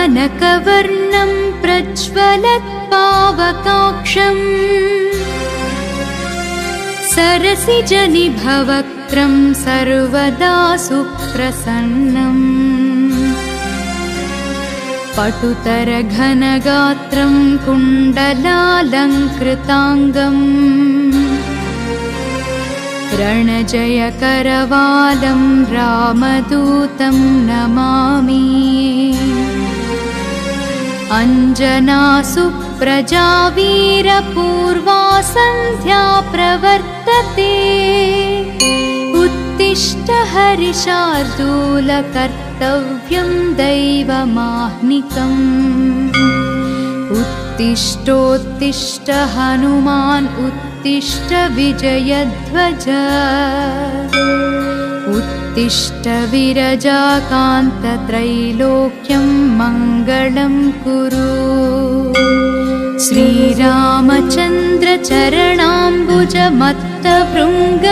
श्यामलकनकवर्णं प्रज्वलत्पावकाक्षम्। सरसिजनिभवक्त्रं सर्वदा सुप्रसन्नम्। पटुतरघनगात्रं कुण्डलालङ्कृताङ्गम्। रणजयकरवालं रामदूतं नमामि अञ्जनासुप्रजा वीरपूर्वा सन्ध्या प्रवर्तते उत्तिष्ठ हरिशार्दूलकर्तव्यं दैवमाह्निकम् उत्तिष्ठोत्तिष्ठ हनुमान् उत्तिष्ठ विजयध्वज उत्तिष्ठ विरजाकान्तत्रैलोक्यं मङ्गलं कुरु। श्रीरामचन्द्रचरणाम्बुजमत्तभृङ्ग।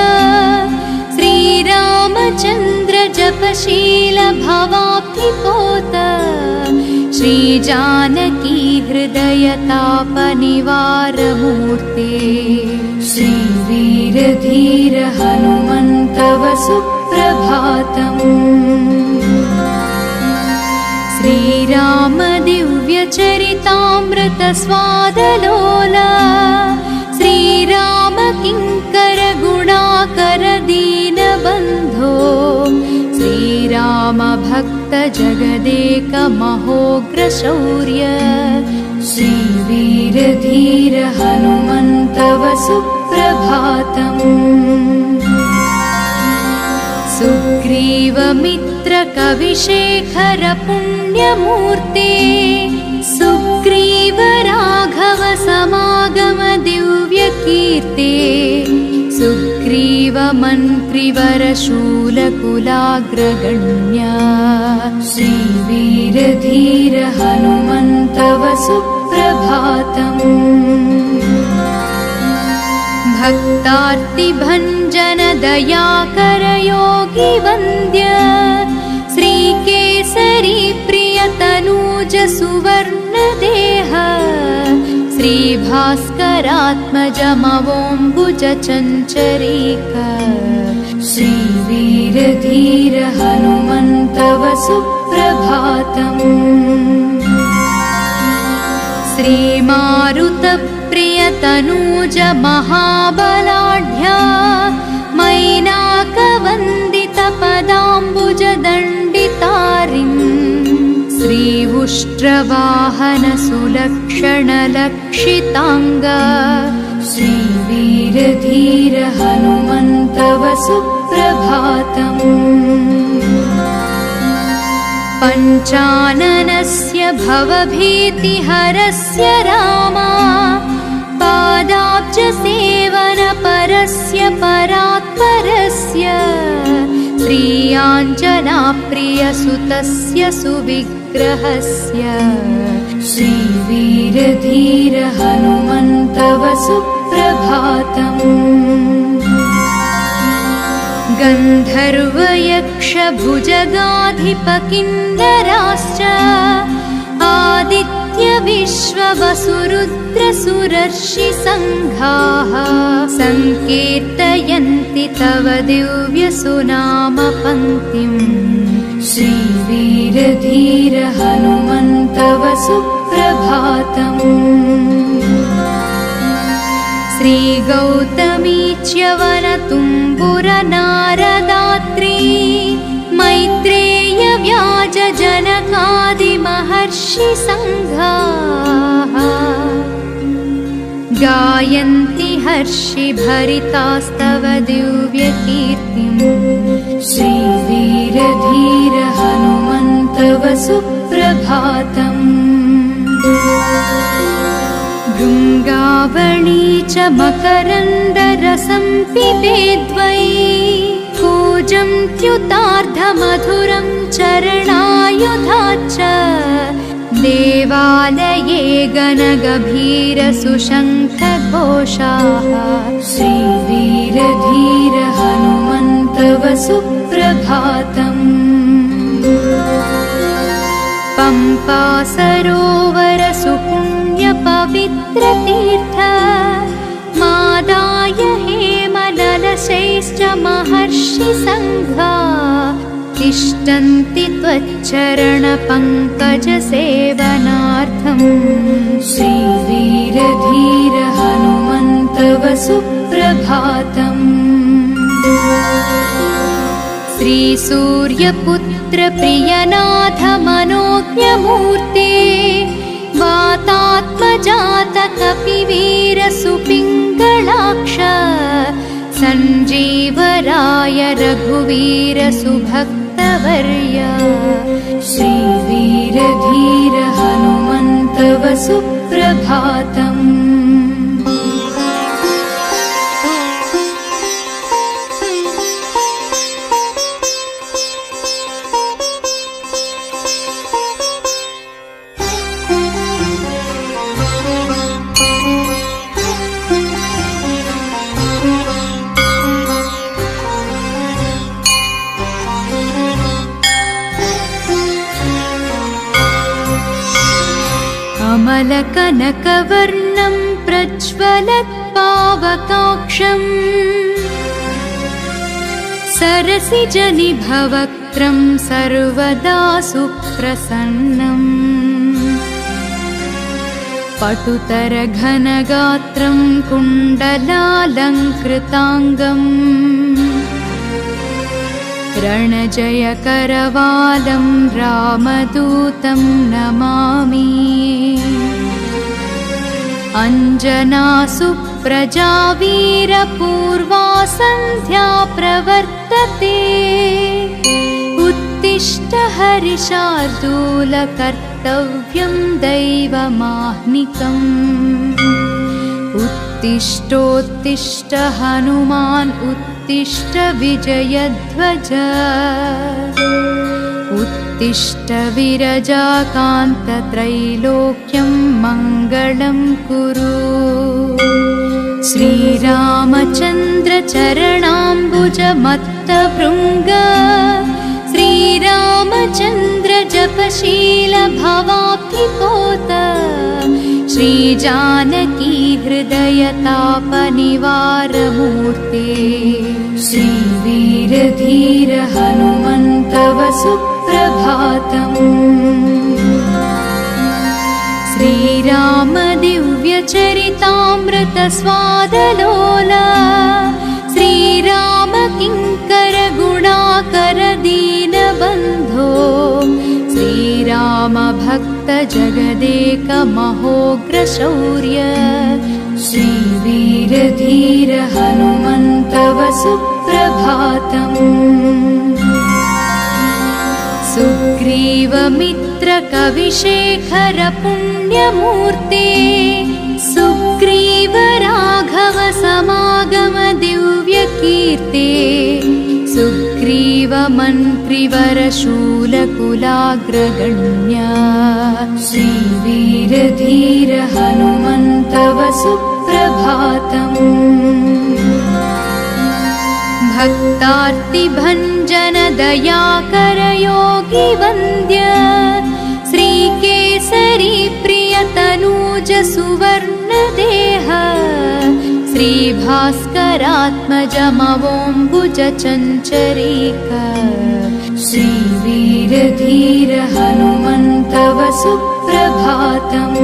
भवाब्धिपोत श्रीजानकी हृदयतापनिवारमूर्ते। श्रीवीरधीर हनुमन्तव सुप्रभातम् श्रीरामदिव्यचरितामृतस्वादलोला। श्रीराम किङ्कर गुणाकर दीनबन्धो श्रीराम भक्त जगदेकमहोग्रशौर्य श्रीवीरधीर हनुमन्तव सुप्रभातम् सुग्रीव राघव समागम दिव्यकीर्ते सुग्रीवमन्त्रिवरशूलकुलाग्रगण्य श्रीवीरधीर हनुमन्तव सुप्रभातम् भक्तार्तिभञ्जन वन्द्य श्रीकेसरी प्रियतनूज सुवर्णदेह श्रीभास्करात्मजमवोम्बुज चञ्चरीक श्रीवीरधीर हनुमन्तव सुप्रभातम् श्रीमारुतप्रियतनूज महाबलाढ्या मैनाकवन्दितपदाम्बुजदण्डितारिन् श्री उष्ट्रवाहनसुलक्षणलक्षिताङ्ग श्रीवीरधीर हनुमन्तव सुप्रभातम् पञ्चाननस्य भवभीतिहरस्य रामा पादाब्जसेवनपरस्य परात्परस्य। श्रीयाञ्जनाप्रियसुतस्य सुविग्रहस्य। श्रीवीरधीर हनुमन्तव सुप्रभातम् गन्धर्वयक्षभुजगाधिपकिन्दराश्च आदित्यविश्ववसुरुद्रसुरर्षिसङ्घाः सङ्कीर्तयन्ति तव दिव्यसुनामपङ्क्तिम्। श्रीवीरधीर हनुमन्तव सुप्रभातम् श्रीगौतमी व्याजजनकादिमहर्षिसङ्घाः गायन्ति हर्षिभरितास्तव दिव्यकीर्तिम् श्रीवीरधीर हनुमन्तव सुप्रभातम् भृङ्गावळी च मकरन्दरसं पिबेद्वै कूजन्त्युतार्धमधुरं चरणायुधा च देवालये गणगभीरसुशङ्खघोषाः। श्रीवीरधीर हनुमन्तव सुप्रभातम् पम् महर्षिसङ्घा तिष्ठन्ति त्वच्चरणपङ्कजसेवनार्थम् श्रीवीरधीर हनुमन्तव सुप्रभातम् श्रीसूर्यपुत्र प्रियनाथ मनोज्ञमूर्ते वातात्मजात कपिवीरसुपिङ्गलाक्ष सञ्जीवराय रघुवीर सुभक्तवर्य श्रीवीरधीर हनुमन्तव सुप्रभातम् अमलकनकवर्णं प्रज्वलत्पावकाक्षम्। सरसिजनिभवक्त्रं सर्वदा सुप्रसन्नम्। पटुतरघनगात्रं कुण्डलालङ्कृताङ्गम्। रणजयकरवालं रामदूतं नमामि अञ्जनासुप्रजा वीरपूर्वा सन्ध्या प्रवर्तते। उत्तिष्ठ हरिशार्दूलकर्तव्यं दैवमाह्निकम्। उत्तिष्ठोत्तिष्ठ हनुमान् उत्तिष्ठ विजयध्वज उत्तिष्ठ विरजाकान्तत्रैलोक्यं मङ्गलं कुरु। श्रीरामचन्द्रचरणाम्बुजमत्तभृङ्ग। भवाब्धिपोत श्रीजानकी हृदयतापनिवारमूर्ते। श्रीवीरधीर हनुमन्तव सुप्रभातम्। श्रीराम दिव्यचरितामृतस्वादलोला श्रीराम दीनबन्धो श्रीराम भक्त जगदेक महोग्रशौर्य श्रीवीरधीर हनुमन्तव सुप्रभातम् सुग्रीवमित्रकविशेखर पुण्यमूर्ते सुग्रीव राघव समागम दिव्यकीर्ते सुग्रीव मन्त्रिवर शूलकुलाग्रगण्य श्रीवीरधीर हनुमन्तव सुप्रभातम् भक्तार्तिभञ्जन दयाकरयोगि वन्द्य श्रीकेसरी प्रियतनूज सुवर्णदेह श्रीभास्करात्मजमवोम्बुज चञ्चरीक श्रीवीरधीर हनुमन्तव सुप्रभातम्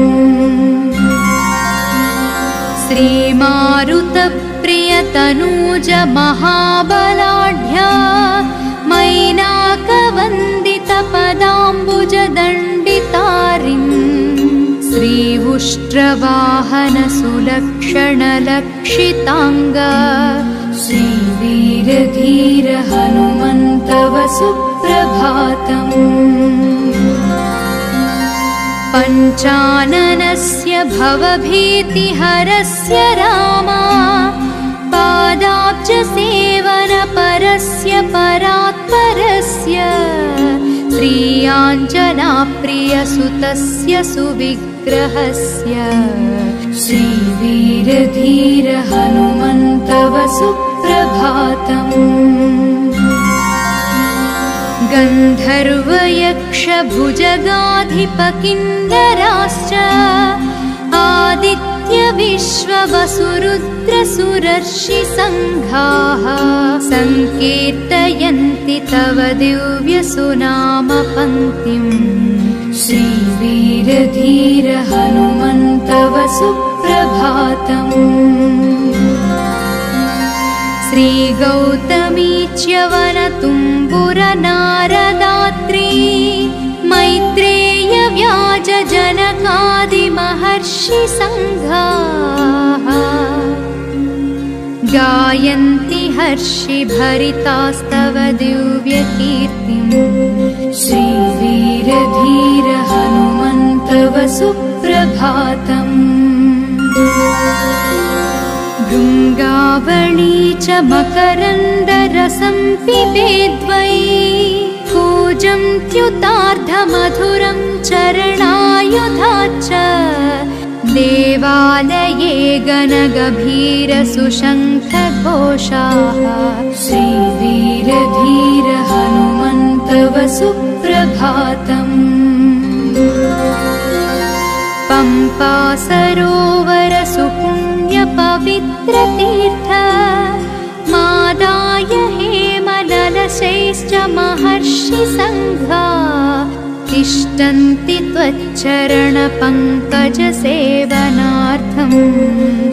श्रीमारुतप्रियतनूज महाबलाढ्या मैनाकवन्दितपदाम्बुजदण्डितारिम् श्रीवुष्ट्रवाहनसुलक्षणलक्षिताङ्ग श्रीवीरधीर हनुमन्तव सुप्रभातम् पञ्चाननस्य भवभीतिहरस्य रामा पादाब्जसेवनपरस्य परात्परस्य श्रीयाञ्जनाप्रियसुतस्य सुविग्रहस्य। श्रीवीरधीर हनुमन्तव सुप्रभातम् गन्धर्वयक्षभुजगाधिपकिन्नराश्च आदित्यविश्ववसुरुद्रसुरर्षिसङ्घाः सङ्कीर्तयन्ति तव दिव्यसुनामपङ्क्तिम् श्रीवीरधीर हनुमन्तव सुप्रभातम् श्रीगौतमी च्यवनतुम्बुरनारदात्री मैत्रेय व्याजजनकादिमहर्षिसङ्घाः गायन्ति हर्षिभरितास्तव दिव्यकीर्तिम् श्रीवीरधीर हनुमन्तव सुप्रभातम् भृङ्गावणी च मकरन्दरसं पिबेद्वै कूजन्त्युतार्धमधुरं चरणायुधा च देवालये गणगभीरसुशङ्खघोषाः श्रीवीरधीर हनुमन्तव सुप्रभातम् पम्पा सरोवर सुपुण्यपवित्रतीर्थ मादाय हेमललशैश्च महर्षिसङ्घा तिष्ठन्ति त्वच्चरणपङ्कजसेवनार्थम्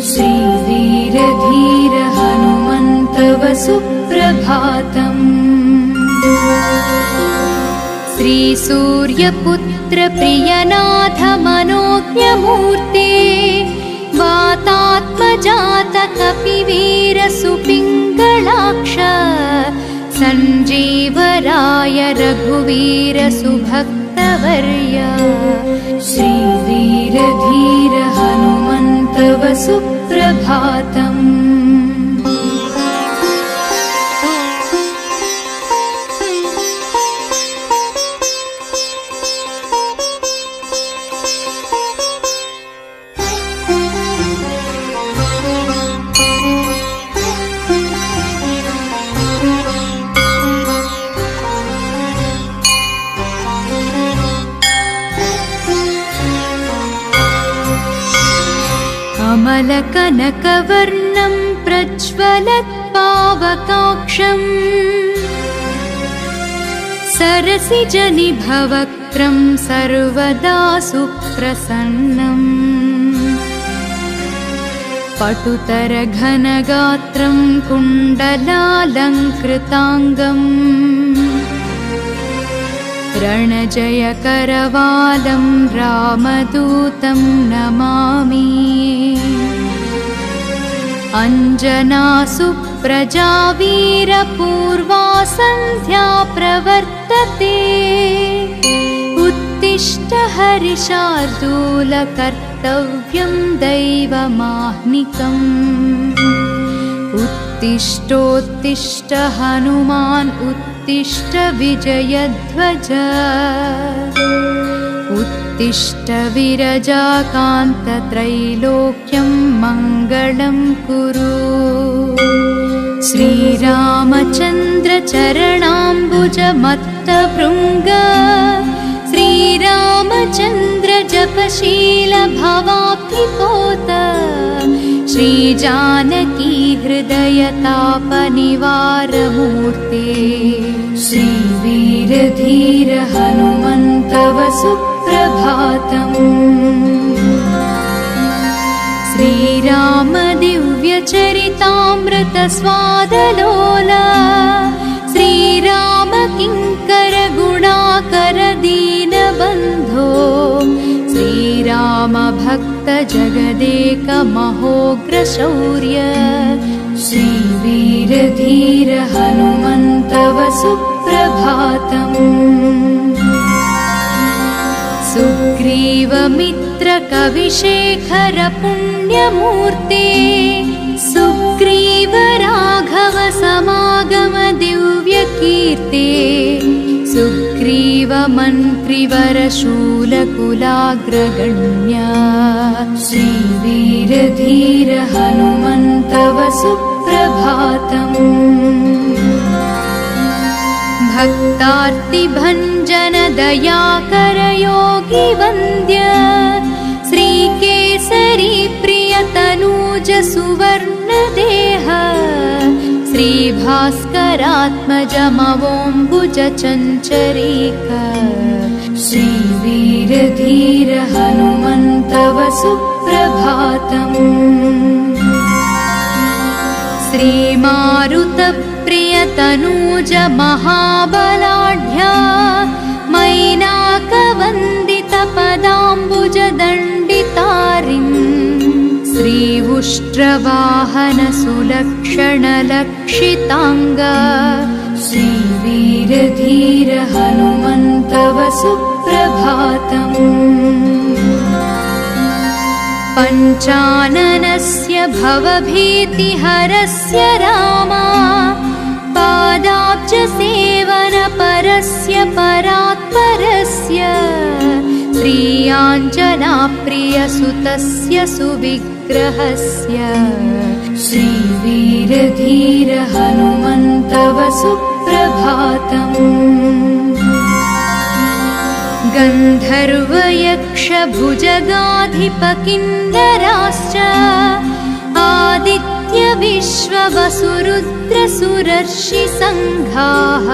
श्रीवीरधीर हनुमन्तव सुप्रभातम् श्रीसूर्यपुत्रप्रियनाथ मनोज्ञमूर्ते वातात्मजातकपिवीरसुपिङ्गलाक्ष सञ्जीवराय रघुवीरसुभक्तवर्य श्रीवीरधीर हनुमन्तव सुप्रभातम् कमलकनकवर्णं प्रज्वलत्पावकाक्षम्। सरसिजनिभवक्त्रं सर्वदा सुप्रसन्नम्। पटुतरघनगात्रं कुण्डलालङ्कृताङ्गम्। रणजयकरवालं रामदूतं नमामि अञ्जनासुप्रजा वीरपूर्वा सन्ध्या प्रवर्तते। उत्तिष्ठ हरिशार्दूलकर्तव्यं दैवमाह्निकम्। उत्तिष्ठोत्तिष्ठ हनुमान् उत्तिष्ठ विजयध्वज विरजाकान्तत्रैलोक्यं मङ्गलं कुरु। श्रीरामचन्द्रचरणाम्बुजमत्तभृङ्ग। भवाब्धिपोत श्रीजानकी हृदयतापनिवारमूर्ते श्रीवीरधीर हनुमन्तव सुप्रभातम्। श्रीराम दिव्यचरितामृतस्वादलोला श्रीराम किङ्कर गुणाकर दीनबन्धो श्रीराम भक्त जगदेक महोग्रशौर्य श्रीवीरधीर हनुमन्तव सुप्रभातम् सुग्रीव राघव समागम दिव्यकीर्ते सुग्रीव मन्त्रिवरशूलकुलाग्रगण्या श्रीवीरधीर हनुमन्तव सुप्रभातम् भक्तार्तिभञ्जनदयाकरयोगी वन्द्य श्रीकेसरी प्रियतनूज सुवर्णदेह श्रीभास्करात्मजमवोऽम्बुज चञ्चरीक श्रीवीरधीर हनुमन्तव सुप्रभातम् श्रीमारुतप्रियतनूज महाबलाढ्या मैनाकवन्दितपदाम्बुजदण्डितारिम् श्री उष्ट्रवाहनसुलक्षणलक्षिताङ्ग श्रीवीरधीर हनुमन्तव सुप्रभातम् पञ्चाननस्य भवभीतिहरस्य रामा पादाब्जसेवनपरस्य परात्परस्य श्रियाञ्जनाप्रियसुतस्य सुविग्रहस्य। श्रीवीरधीर हनुमन्तव सुप्रभातम् गन्धर्वयक्षभुजगाधिपकिन्दराश्च आदित्यविश्ववसुरुद्रसुरर्षिसङ्घाः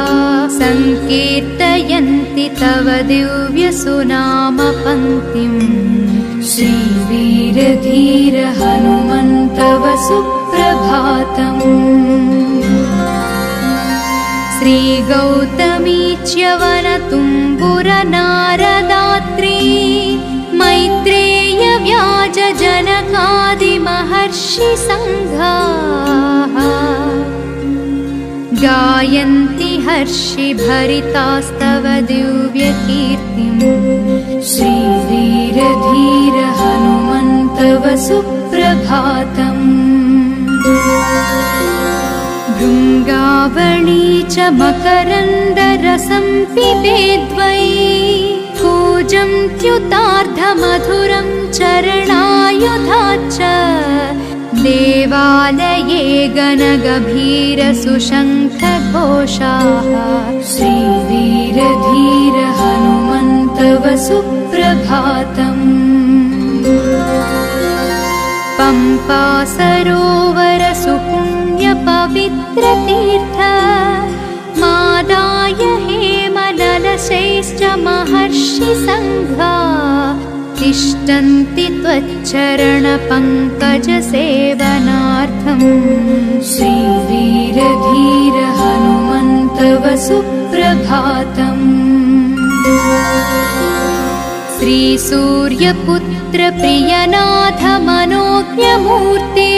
सङ्कीर्तयन्ति तव दिव्यसुनामपङ्क्तिम् श्रीवीरधीर हनुमन्तव सुप्रभातम् श्रीगौतमी मैत्रेयव्याजनकादिमहर्षिसङ्घाः गायन्ति हर्षिभरितास्तव दिव्यकीर्तिम्। श्रीवीरधीर हनुमन्तव सुप्रभातम् भृङ्गावळी च मकरन्दरसं पिबेद्वै कूजं त्युतार्धमधुरं चरणायुधा च देवालये गणगभीरसुशङ्खघोषाः श्रीवीरधीर हनुमन्तव सुप्रभातम् पम्पा सरोवर महर्षिसङ्घा तिष्ठन्ति त्वच्चरणपङ्कजसेवनार्थम् श्रीवीरधीर हनुमन्तव सुप्रभातम् श्रीसूर्यपुत्रप्रियनाथ मनोज्ञमूर्ते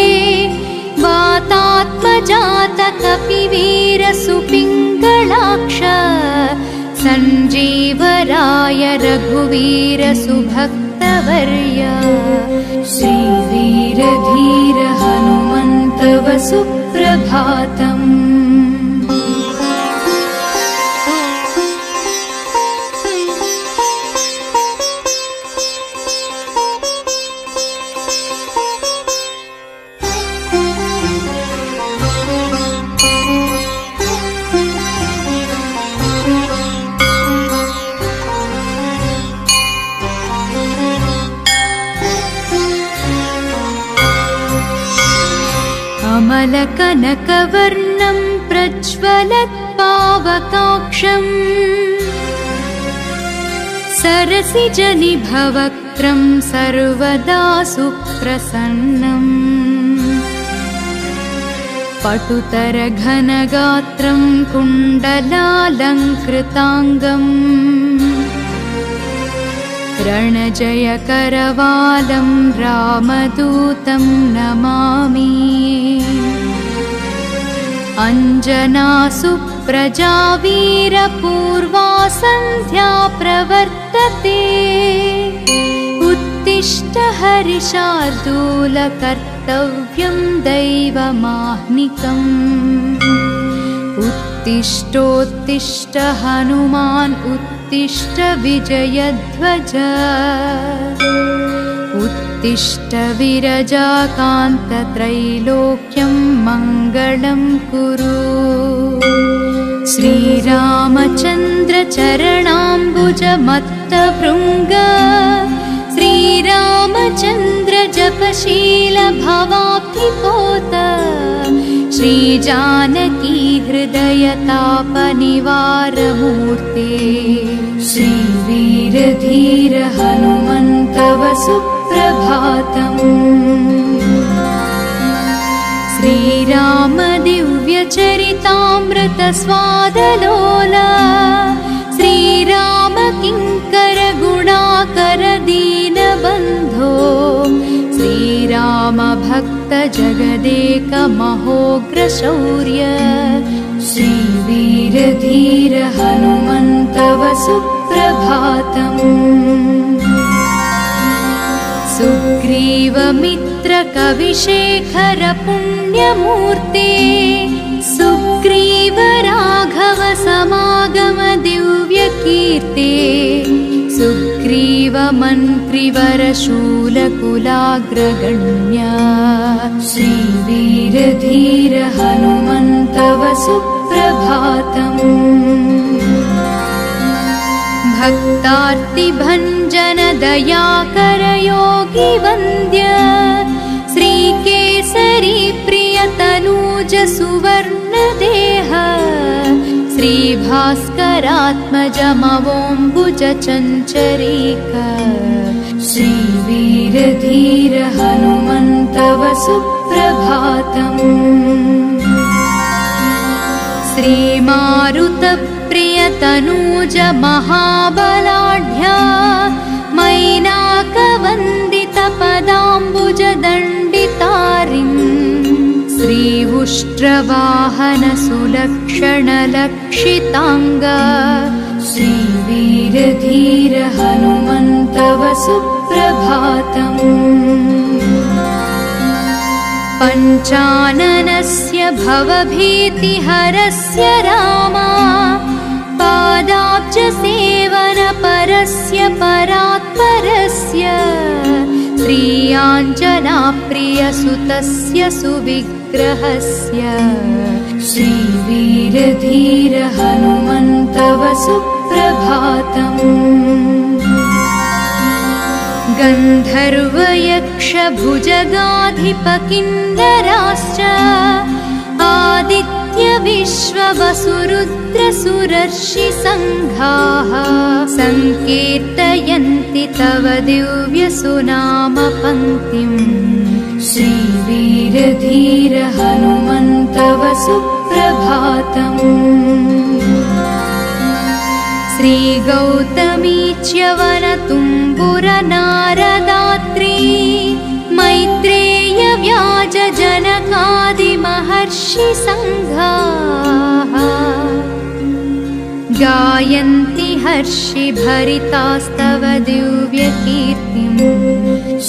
वातात्मजातकपिवीरसुपिङ्गलाक्ष सञ्जीवराय रघुवीरसुभक्तवर्य। श्रीवीरधीर हनुमन्तव सुप्रभातम् अमलकनकवर्णं प्रज्वलत्पावकाक्षम्। सरसिजनिभवक्त्रं सर्वदा सुप्रसन्नम्। पटुतरघनगात्रं कुण्डलालङ्कृताङ्गम्। रणजयकरवालं रामदूतं नमामि अञ्जनासु प्रजावीरपूर्वा सन्ध्या प्रवर्तते। उत्तिष्ठ हरिशार्दूलकर्तव्यं दैवमाह्निकम्। उत्तिष्ठोत्तिष्ठ हनुमान् उत्तिष्ठ विजयध्वज उत्तिष्ठ विरजाकान्तत्रैलोक्यं मङ्गलं कुरु। श्रीरामचन्द्रचरणाम्बुजमत्तभृङ्ग। भवाब्धिपोत श्रीजानकी हृदयतापनिवारमूर्ते। श्रीवीरधीर हनुमन्तव सुप्रभातम्। श्रीरामदिव्यचरितामृतस्वादलोला श्रीराम गुणाकर दीनबन्धो श्रीराम भक्त जगदेकमहोग्रशौर्य श्रीवीरधीर हनुमन्तव सुप्रभातम् सुग्रीवमित्रकविशेखर पुण्यमूर्ते सुग्रीव राघव समागम दिव्यकीर्ते सुग्रीव मन्त्रिवरशूलकुलाग्रगण्य श्रीवीरधीर हनुमन्तव सुप्रभातम् भक्तार्तिभञ्जन वन्द्य श्रीकेसरी प्रियतनूज सुवर्णदेह श्रीभास्करात्मजमवोम्बुज चञ्चरीक श्रीवीरधीर हनुमन्तव सुप्रभातम् श्रीमारुतप्रियतनूज महाबलाढ्या मैनाकवन्दितपदाम्बुजदण्डितारिम् श्री उष्ट्रवाहनसुलक्षणलक्षिताङ्ग श्रीवीरधीर हनुमन्तव सुप्रभातम् पञ्चाननस्य भवभीतिहरस्य रामा पादाब्जसेवनपरस्य परात्परस्य श्रीयाञ्जनाप्रियसुतस्य सुविग्रहस्य। श्रीवीरधीर हनुमन्तव सुप्रभातम् गन्धर्वयक्षभुजगाधिपकिन्दराश्च आदित्यविश्ववसुरुद्रसुरर्षिसङ्घाः सङ्कीर्तयन्ति तव दिव्यसुनामपङ्क्तिम्। श्रीवीरधीर हनुमन्तव सुप्रभातम् श्रीगौतमी च्यवनतुम्बुरनारदात्री व्याजजनकादिमहर्षिसङ्घाः गायन्ति हर्षिभरितास्तव दिव्यकीर्तिम्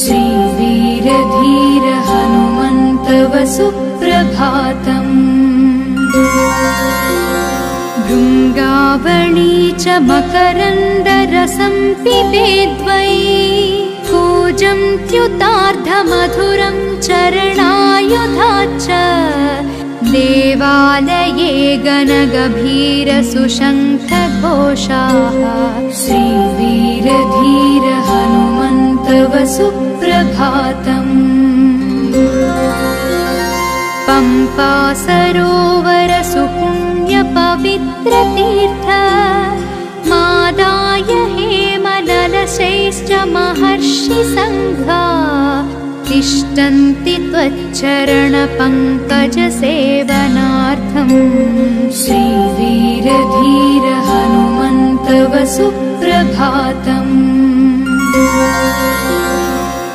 श्रीवीरधीर हनुमन्तव सुप्रभातम् भृङ्गावणी च मकरन्दरसं पिबेद्वै कूजं त्युतार्धमधुरं चरणायुधा च देवालये गणगभीरसुशङ्खघोषाः श्रीवीरधीर हनुमन्तव सुप्रभातम् पम्पा महर्षिसङ्घा तिष्ठन्ति त्वच्चरणपङ्कजसेवनार्थम्। श्रीवीरधीर हनुमन्तव सुप्रभातम्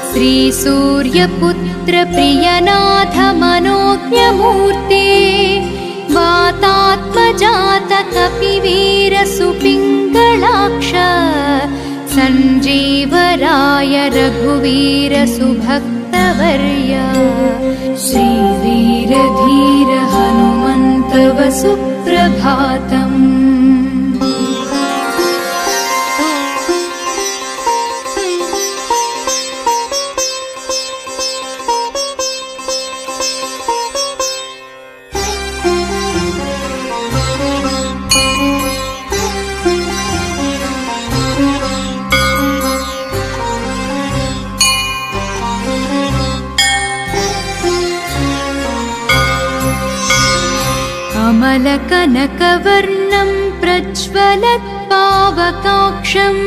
श्रीसूर्यपुत्रप्रियनाथ मनोज्ञमूर्ते वातात्मजातकपिवीरसुपिङ्गलाक्ष सञ्जीवराय रघुवीरसुभक्तवर्य। श्रीवीरधीर हनुमन्तव सुप्रभातम् श्यामलकनकवर्णं प्रज्वलत्पावकाक्षम्।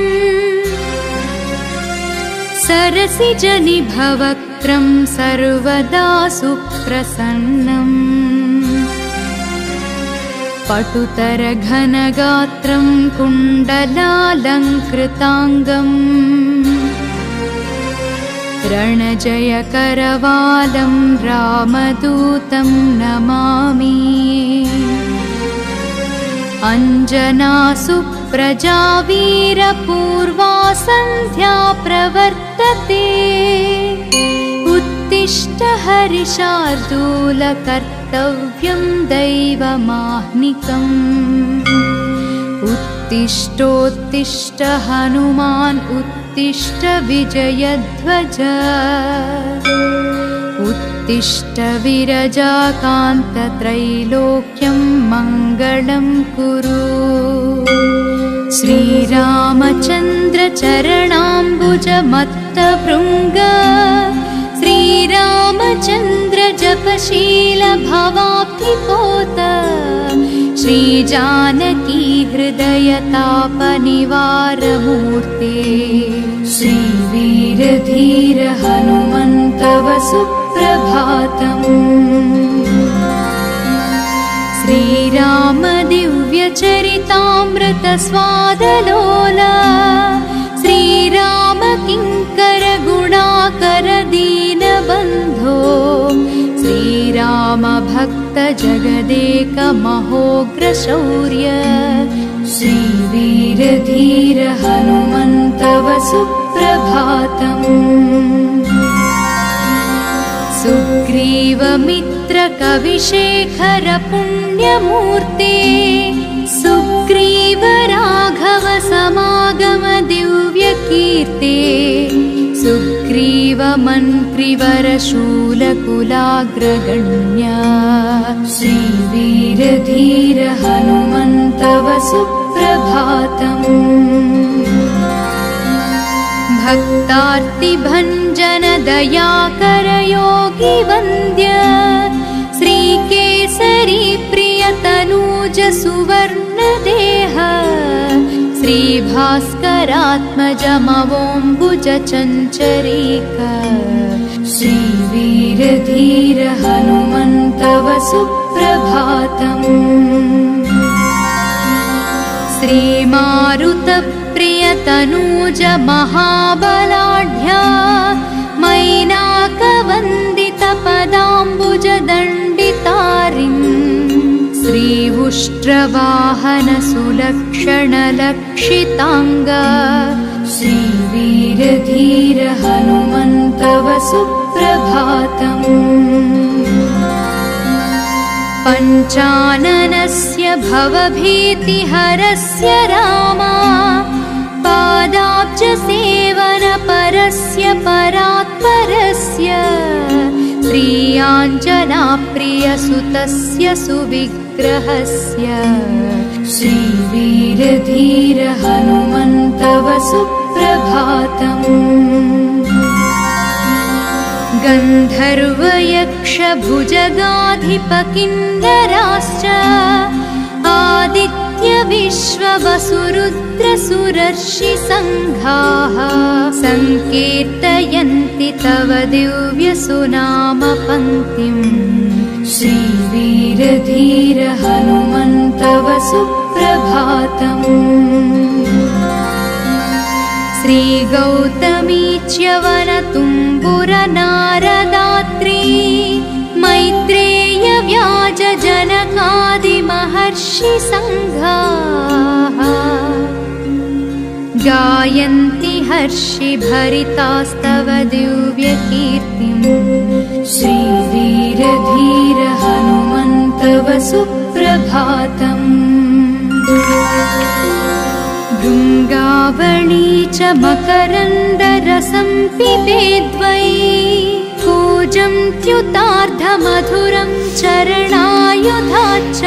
सरसिजनिभवक्त्रं सर्वदा सुप्रसन्नम्। पटुतरघनगात्रं कुण्डलालङ्कृताङ्गम्। रणजयकरवालं रामदूतं नमामि अञ्जनासु प्रजावीरपूर्वा सन्ध्या प्रवर्तते। उत्तिष्ठ हरिशार्दूलकर्तव्यं दैवमाह्निकम्। उत्तिष्ठोत्तिष्ठ हनुमान् उत्तिष्ठ विजयध्वज उत्तिष्ठ विरजाकान्तत्रैलोक्यं मङ्गलं कुरु। श्रीरामचन्द्रचरणाम्बुजमत्तभृङ्ग। श्रीरामचन्द्र जपशील भवाब्धिपोत श्रीजानकी हृदयतापनिवारमूर्ते श्रीवीरधीर हनुमन्तव श्रीराम दिव्यचरितामृतस्वादलोला श्रीराम किङ्कर गुणाकर दीनबन्धो श्रीराम भक्त जगदेक महोग्रशौर्य श्रीवीरधीर हनुमन्तव सुप्रभातम् सुग्रीवमित्रकविशेखर पुण्यमूर्ते सुग्रीव राघव समागम दिव्यकीर्ते सुग्रीव मन्त्रिवरशूलकुलाग्रगण्या श्रीवीरधीर हनुमन्तव सुप्रभातम् दयाकरयोगि वन्द्य श्रीकेसरी प्रियतनूज सुवर्णदेह चञ्चरीक श्रीवीरधीर हनुमन्तव सुप्रभातम् श्रीमारुतप्रियतनूज महाबलाढ्या मैनाकवन्दितपदाम्बुजदण्डितारिम् श्रीवुष्ट्रवाहनसुलक्षणलक्षिताङ्ग श्रीवीरधीर हनुमन्तव सुप्रभातम् पञ्चाननस्य भवभीतिहरस्य रामा पादाब्जसेवनपरस्य परात्परस्य श्रीयाञ्जनाप्रियसुतस्य सुविग्रहस्य। श्रीवीरधीर हनुमन्तव सुप्रभातम् गन्धर्वयक्षभुजगाधिपकिन्नराश्च आदित्यविश्ववसुरुद्रसुरर्षिसङ्घाः सङ्कीर्तयन्ति तव दिव्यसुनामपङ्क्तिम्। श्रीवीरधीर हनुमन्तव सुप्रभातम् श्रीगौतमी व्याजजनकादिमहर्षिसङ्घाः गायन्ति हर्षिभरितास्तव दिव्यकीर्तिम्। श्रीवीरधीर हनुमन्तव सुप्रभातम्। भृङ्गावणी च मकरन्दरसं पिबेद्वै जन्त्युतार्धमधुरं चरणायुधा च